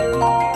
Música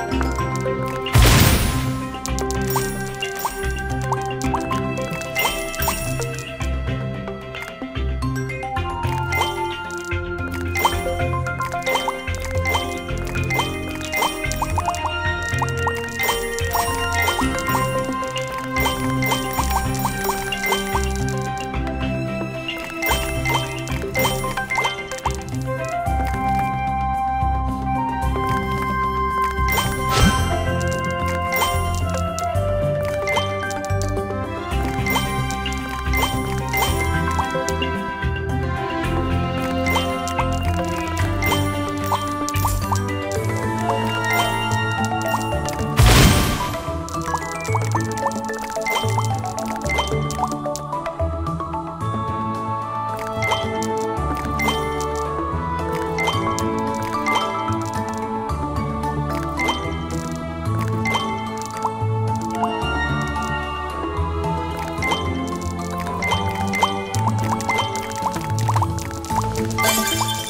Música